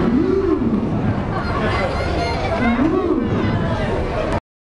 Hum. Hum.